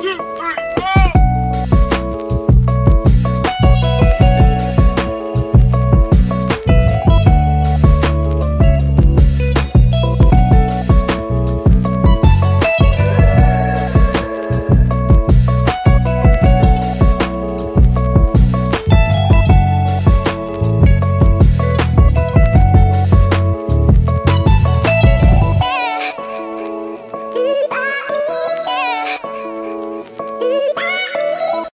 进。